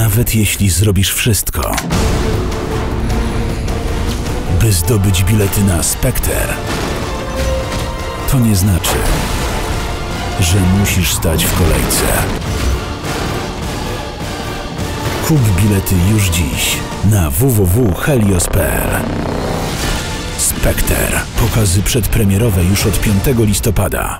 Nawet jeśli zrobisz wszystko, by zdobyć bilety na Spectre, to nie znaczy, że musisz stać w kolejce. Kup bilety już dziś na www.helios.pl. Spectre. Pokazy przedpremierowe już od 5 listopada.